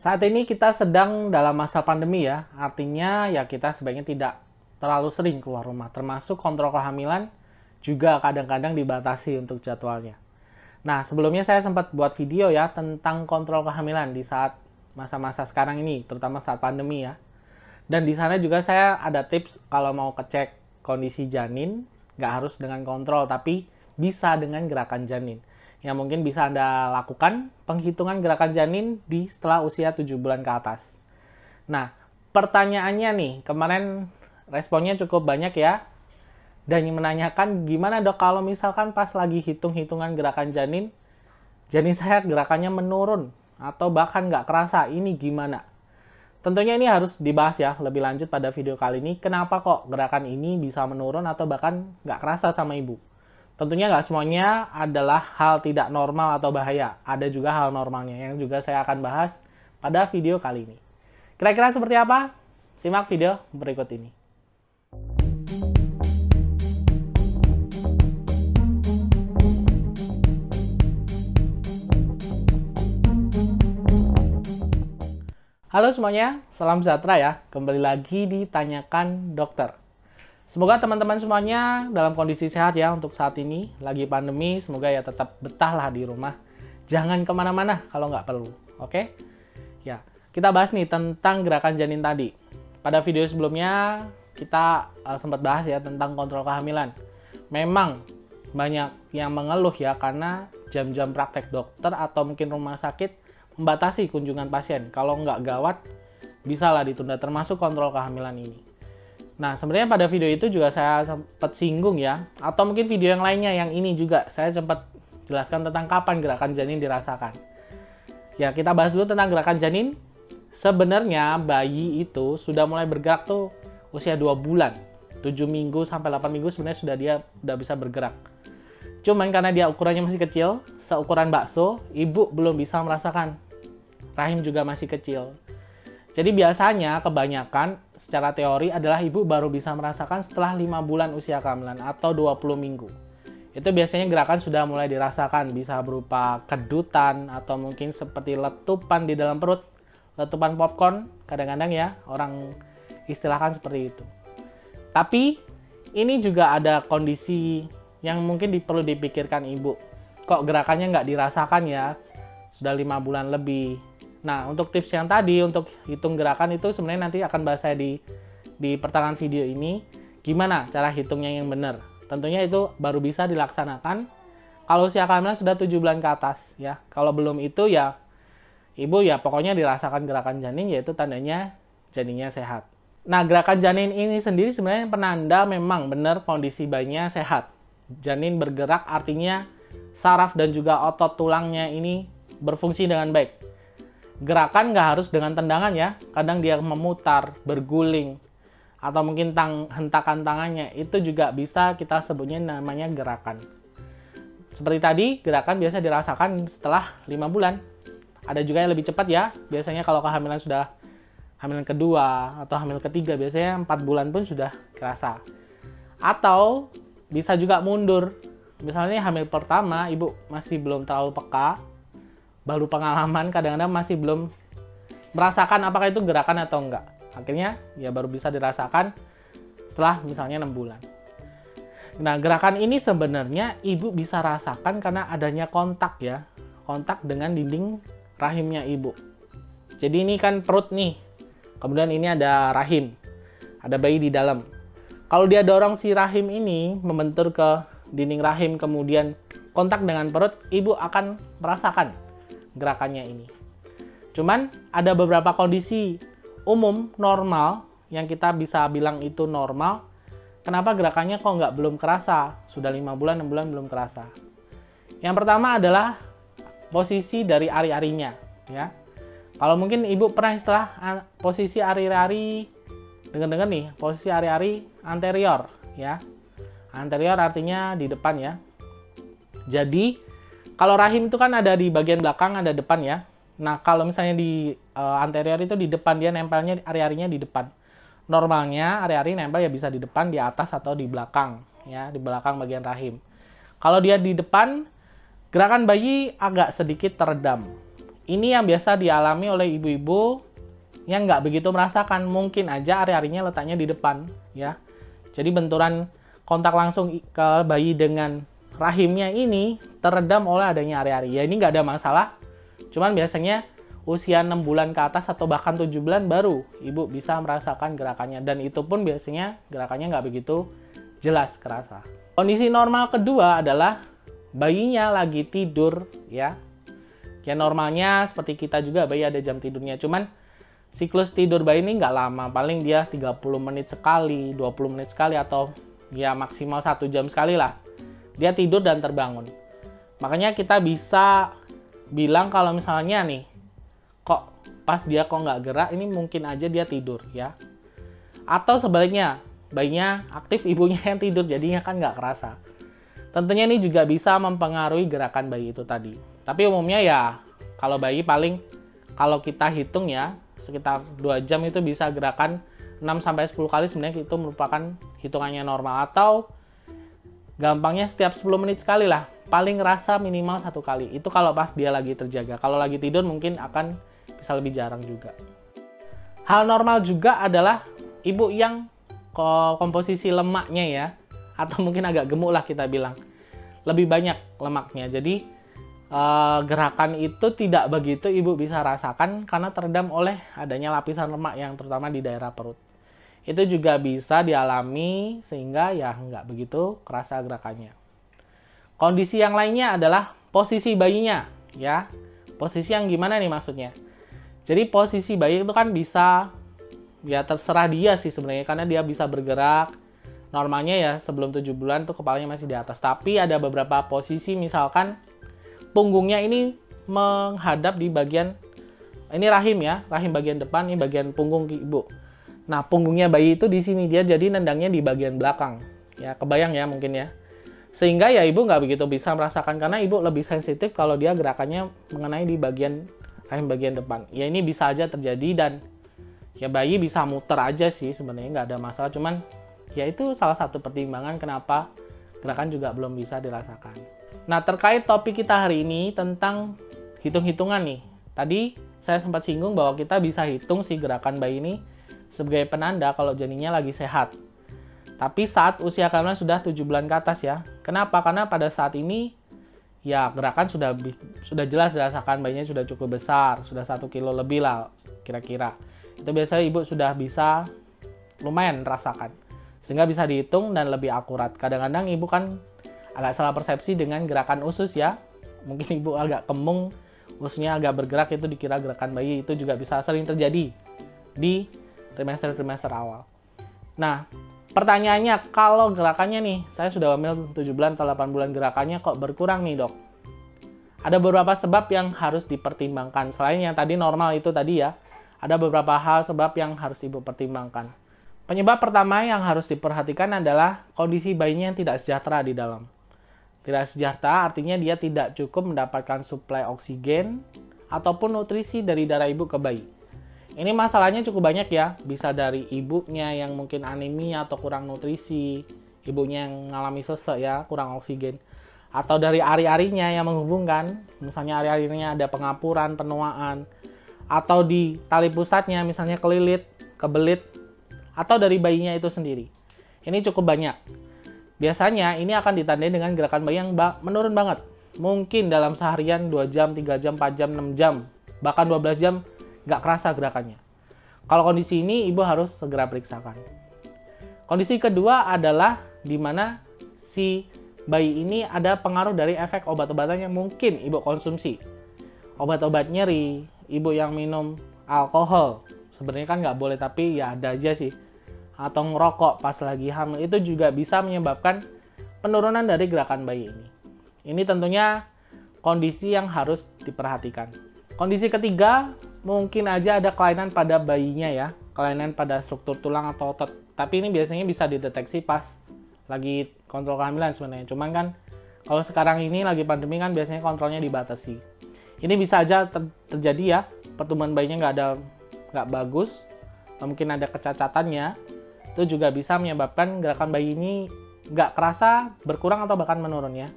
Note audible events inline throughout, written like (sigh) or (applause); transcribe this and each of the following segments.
Saat ini kita sedang dalam masa pandemi ya, artinya ya kita sebaiknya tidak terlalu sering keluar rumah, termasuk kontrol kehamilan juga kadang-kadang dibatasi untuk jadwalnya. Nah, sebelumnya saya sempat buat video ya tentang kontrol kehamilan di saat masa-masa sekarang ini, terutama saat pandemi ya. Dan di sana juga saya ada tips kalau mau kecek kondisi janin, nggak harus dengan kontrol, tapi bisa dengan gerakan janin yang mungkin bisa Anda lakukan penghitungan gerakan janin di setelah usia 7 bulan ke atas. Nah, pertanyaannya nih, kemarin responnya cukup banyak ya. Dan menanyakan gimana dok kalau misalkan pas lagi hitung-hitungan gerakan janin, janin saya gerakannya menurun atau bahkan nggak kerasa, ini gimana? Tentunya ini harus dibahas ya lebih lanjut pada video kali ini. Kenapa kok gerakan ini bisa menurun atau bahkan nggak kerasa sama ibu? Tentunya nggak semuanya adalah hal tidak normal atau bahaya. Ada juga hal normalnya yang juga saya akan bahas pada video kali ini. Kira-kira seperti apa? Simak video berikut ini. Halo semuanya, salam sejahtera ya. Kembali lagi ditanyakan dokter. Semoga teman-teman semuanya dalam kondisi sehat ya untuk saat ini. Lagi pandemi, semoga ya tetap betahlah di rumah. Jangan ke mana-mana kalau nggak perlu, oke? Ya, kita bahas nih tentang gerakan janin tadi. Pada video sebelumnya, kita uh, sempat bahas ya tentang kontrol kehamilan. Memang banyak yang mengeluh ya karena jam-jam praktek dokter atau mungkin rumah sakit membatasi kunjungan pasien. Kalau nggak gawat, bisalah ditunda termasuk kontrol kehamilan ini. Nah, sebenarnya pada video itu juga saya sempat singgung ya, atau mungkin video yang lainnya yang ini juga saya sempat jelaskan tentang kapan gerakan janin dirasakan. Ya, kita bahas dulu tentang gerakan janin. Sebenarnya bayi itu sudah mulai bergerak tuh usia 2 bulan. 7 minggu sampai 8 minggu sebenarnya sudah dia udah bisa bergerak. Cuman karena dia ukurannya masih kecil, seukuran bakso, ibu belum bisa merasakan. Rahim juga masih kecil. Jadi biasanya kebanyakan secara teori adalah ibu baru bisa merasakan setelah 5 bulan usia kehamilan atau 20 minggu. Itu biasanya gerakan sudah mulai dirasakan, bisa berupa kedutan atau mungkin seperti letupan di dalam perut, letupan popcorn, kadang-kadang ya orang istilahkan seperti itu. Tapi ini juga ada kondisi yang mungkin perlu dipikirkan ibu. Kok gerakannya nggak dirasakan ya? Sudah lima bulan lebih, Nah, untuk tips yang tadi untuk hitung gerakan itu sebenarnya nanti akan bahas saya di di pertengahan video ini gimana cara hitungnya yang benar. Tentunya itu baru bisa dilaksanakan kalau usia kehamilan sudah 7 bulan ke atas ya. Kalau belum itu ya ibu ya pokoknya dirasakan gerakan janin yaitu tandanya janinnya sehat. Nah, gerakan janin ini sendiri sebenarnya penanda memang benar kondisi bayinya sehat. Janin bergerak artinya saraf dan juga otot tulangnya ini berfungsi dengan baik gerakan nggak harus dengan tendangan ya. Kadang dia memutar, berguling, atau mungkin tang hentakan tangannya. Itu juga bisa kita sebutnya namanya gerakan. Seperti tadi, gerakan biasa dirasakan setelah 5 bulan. Ada juga yang lebih cepat ya. Biasanya kalau kehamilan sudah hamilan kedua atau hamil ketiga, biasanya 4 bulan pun sudah kerasa. Atau bisa juga mundur. Misalnya hamil pertama, ibu masih belum terlalu peka, baru pengalaman kadang-kadang masih belum merasakan apakah itu gerakan atau enggak. Akhirnya ya baru bisa dirasakan setelah misalnya 6 bulan. Nah, gerakan ini sebenarnya ibu bisa rasakan karena adanya kontak ya. Kontak dengan dinding rahimnya ibu. Jadi ini kan perut nih. Kemudian ini ada rahim. Ada bayi di dalam. Kalau dia dorong si rahim ini membentur ke dinding rahim kemudian kontak dengan perut, ibu akan merasakan gerakannya ini. Cuman ada beberapa kondisi umum normal yang kita bisa bilang itu normal. Kenapa gerakannya kok nggak belum kerasa? Sudah lima bulan, enam bulan belum kerasa. Yang pertama adalah posisi dari ari-arinya, ya. Kalau mungkin ibu pernah istilah posisi ari-ari, dengar-dengar nih, posisi ari-ari anterior, ya. Anterior artinya di depan ya. Jadi kalau rahim itu kan ada di bagian belakang, ada depan ya. Nah, kalau misalnya di uh, anterior itu di depan, dia nempelnya ari-arinya di depan. Normalnya ari-ari nempel ya bisa di depan, di atas, atau di belakang. ya Di belakang bagian rahim. Kalau dia di depan, gerakan bayi agak sedikit teredam. ini yang biasa dialami oleh ibu-ibu yang nggak begitu merasakan. Mungkin aja ari-arinya letaknya di depan, ya. Jadi benturan kontak langsung ke bayi dengan rahimnya ini teredam oleh adanya ari-ari. Ya ini nggak ada masalah. Cuman biasanya usia 6 bulan ke atas atau bahkan 7 bulan baru ibu bisa merasakan gerakannya. Dan itu pun biasanya gerakannya nggak begitu jelas kerasa. Kondisi normal kedua adalah bayinya lagi tidur ya. Ya normalnya seperti kita juga bayi ada jam tidurnya. Cuman siklus tidur bayi ini nggak lama. Paling dia 30 menit sekali, 20 menit sekali atau ya maksimal satu jam sekali lah dia tidur dan terbangun. Makanya kita bisa bilang kalau misalnya nih, kok pas dia kok nggak gerak, ini mungkin aja dia tidur ya. Atau sebaliknya, bayinya aktif, ibunya yang tidur, jadinya kan nggak kerasa. Tentunya ini juga bisa mempengaruhi gerakan bayi itu tadi. Tapi umumnya ya, kalau bayi paling, kalau kita hitung ya, sekitar 2 jam itu bisa gerakan 6-10 kali sebenarnya itu merupakan hitungannya normal. Atau gampangnya setiap 10 menit sekali lah. Paling rasa minimal satu kali. Itu kalau pas dia lagi terjaga. Kalau lagi tidur mungkin akan bisa lebih jarang juga. Hal normal juga adalah ibu yang komposisi lemaknya ya. Atau (laughs) mungkin agak gemuk lah kita bilang. Lebih banyak lemaknya. Jadi eh, gerakan itu tidak begitu ibu bisa rasakan karena terendam oleh adanya lapisan lemak yang terutama di daerah perut itu juga bisa dialami sehingga ya nggak begitu kerasa gerakannya. Kondisi yang lainnya adalah posisi bayinya, ya. Posisi yang gimana nih maksudnya? Jadi posisi bayi itu kan bisa ya terserah dia sih sebenarnya karena dia bisa bergerak. Normalnya ya sebelum 7 bulan tuh kepalanya masih di atas. Tapi ada beberapa posisi misalkan punggungnya ini menghadap di bagian ini rahim ya, rahim bagian depan ini bagian punggung ibu. Nah, punggungnya bayi itu di sini dia jadi nendangnya di bagian belakang. Ya, kebayang ya mungkin ya. Sehingga ya ibu nggak begitu bisa merasakan karena ibu lebih sensitif kalau dia gerakannya mengenai di bagian rahim bagian depan. Ya ini bisa aja terjadi dan ya bayi bisa muter aja sih sebenarnya nggak ada masalah. Cuman ya itu salah satu pertimbangan kenapa gerakan juga belum bisa dirasakan. Nah terkait topik kita hari ini tentang hitung-hitungan nih. Tadi saya sempat singgung bahwa kita bisa hitung si gerakan bayi ini sebagai penanda kalau janinnya lagi sehat. Tapi saat usia kehamilan sudah 7 bulan ke atas ya. Kenapa? Karena pada saat ini ya gerakan sudah sudah jelas dirasakan bayinya sudah cukup besar, sudah satu kilo lebih lah kira-kira. Itu biasanya ibu sudah bisa lumayan rasakan. Sehingga bisa dihitung dan lebih akurat. Kadang-kadang ibu kan agak salah persepsi dengan gerakan usus ya. Mungkin (laughs) ibu agak kemung, ususnya agak bergerak itu dikira gerakan bayi. Itu juga bisa sering terjadi di trimester-trimester awal. Nah, pertanyaannya kalau gerakannya nih, saya sudah hamil 7 bulan atau 8 bulan gerakannya kok berkurang nih dok? Ada beberapa sebab yang harus dipertimbangkan. Selain yang tadi normal itu tadi ya, ada beberapa hal sebab yang harus ibu pertimbangkan. Penyebab pertama yang harus diperhatikan adalah kondisi bayinya yang tidak sejahtera di dalam. Tidak sejahtera artinya dia tidak cukup mendapatkan suplai oksigen ataupun nutrisi dari darah ibu ke bayi. Ini masalahnya cukup banyak ya, bisa dari ibunya yang mungkin anemia atau kurang nutrisi, ibunya yang mengalami sesek ya, kurang oksigen, atau dari ari-arinya yang menghubungkan, misalnya ari-arinya ada pengapuran, penuaan, atau di tali pusatnya misalnya kelilit, kebelit, atau dari bayinya itu sendiri. Ini cukup banyak. Biasanya ini akan ditandai dengan gerakan bayi yang menurun banget. Mungkin dalam seharian 2 jam, 3 jam, 4 jam, 6 jam, bahkan 12 jam nggak kerasa gerakannya. Kalau kondisi ini, ibu harus segera periksakan. Kondisi kedua adalah di mana si bayi ini ada pengaruh dari efek obat-obatan yang mungkin ibu konsumsi. Obat-obat nyeri, ibu yang minum alkohol, sebenarnya kan nggak boleh tapi ya ada aja sih. Atau ngerokok pas lagi hamil itu juga bisa menyebabkan penurunan dari gerakan bayi ini. Ini tentunya kondisi yang harus diperhatikan. Kondisi ketiga mungkin aja ada kelainan pada bayinya ya, kelainan pada struktur tulang atau otot. Tapi ini biasanya bisa dideteksi pas lagi kontrol kehamilan sebenarnya. Cuman kan kalau sekarang ini lagi pandemi kan biasanya kontrolnya dibatasi. Ini bisa aja ter terjadi ya, pertumbuhan bayinya nggak ada nggak bagus, mungkin ada kecacatannya. Itu juga bisa menyebabkan gerakan bayi ini nggak kerasa berkurang atau bahkan menurun ya.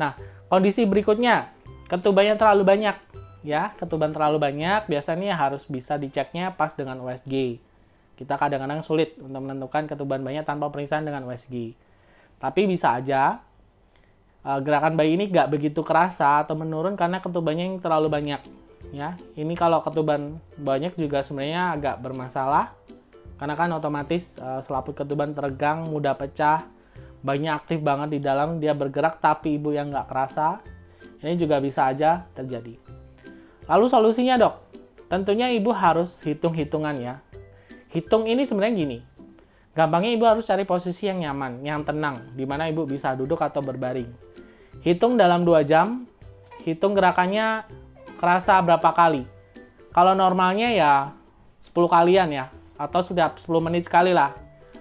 Nah, kondisi berikutnya, ketubannya terlalu banyak ya ketuban terlalu banyak biasanya harus bisa diceknya pas dengan USG kita kadang-kadang sulit untuk menentukan ketuban banyak tanpa pemeriksaan dengan USG tapi bisa aja. Uh, gerakan bayi ini nggak begitu kerasa atau menurun karena ketubannya yang terlalu banyak. Ya ini kalau ketuban banyak juga sebenarnya agak bermasalah. Karena kan otomatis uh, selaput ketuban teregang mudah pecah banyak aktif banget di dalam dia bergerak tapi ibu yang nggak kerasa. Ini juga bisa aja terjadi Lalu solusinya dok, tentunya ibu harus hitung-hitungan ya. Hitung ini sebenarnya gini, gampangnya ibu harus cari posisi yang nyaman, yang tenang, di mana ibu bisa duduk atau berbaring. Hitung dalam 2 jam, hitung gerakannya kerasa berapa kali. Kalau normalnya ya 10 kalian ya, atau setiap 10 menit sekali lah.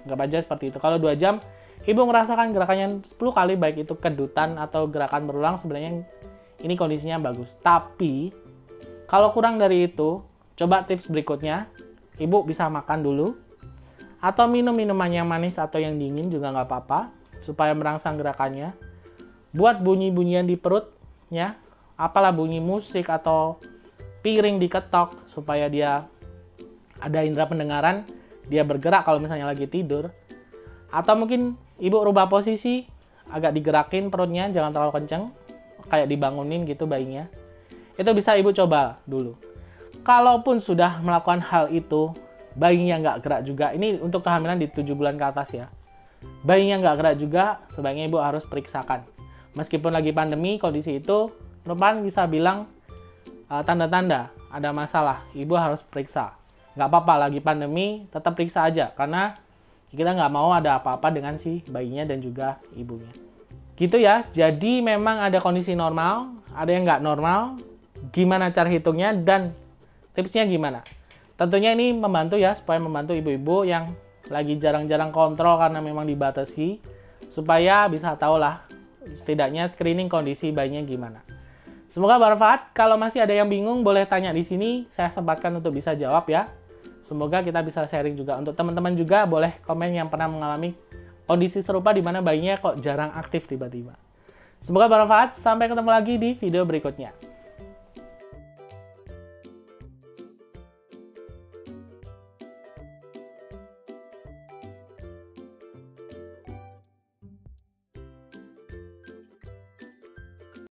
Nggak aja seperti itu. Kalau 2 jam, ibu merasakan gerakannya 10 kali, baik itu kedutan atau gerakan berulang, sebenarnya ini kondisinya bagus. Tapi kalau kurang dari itu, coba tips berikutnya. Ibu bisa makan dulu. Atau minum minuman yang manis atau yang dingin juga nggak apa-apa. Supaya merangsang gerakannya. Buat bunyi-bunyian di perut. ya. Apalah bunyi musik atau piring diketok. Supaya dia ada indera pendengaran. Dia bergerak kalau misalnya lagi tidur. Atau mungkin ibu rubah posisi. Agak digerakin perutnya, jangan terlalu kenceng. Kayak dibangunin gitu bayinya itu bisa ibu coba dulu. Kalaupun sudah melakukan hal itu, bayinya nggak gerak juga, ini untuk kehamilan di 7 bulan ke atas ya. Bayinya nggak gerak juga, sebaiknya ibu harus periksakan. Meskipun lagi pandemi, kondisi itu merupakan bisa bilang uh, tanda-tanda uh, ada masalah, ibu harus periksa. Nggak apa-apa, lagi pandemi, tetap periksa aja, karena kita nggak mau ada apa-apa dengan si bayinya dan juga ibunya. Gitu ya, jadi memang ada kondisi normal, ada yang nggak normal, gimana cara hitungnya dan tipsnya gimana. Tentunya ini membantu ya supaya membantu ibu-ibu yang lagi jarang-jarang kontrol karena memang dibatasi supaya bisa tahu lah setidaknya screening kondisi bayinya gimana. Semoga bermanfaat. Kalau masih ada yang bingung boleh tanya di sini, saya sempatkan untuk bisa jawab ya. Semoga kita bisa sharing juga untuk teman-teman juga boleh komen yang pernah mengalami kondisi serupa di mana bayinya kok jarang aktif tiba-tiba. Semoga bermanfaat. Sampai ketemu lagi di video berikutnya.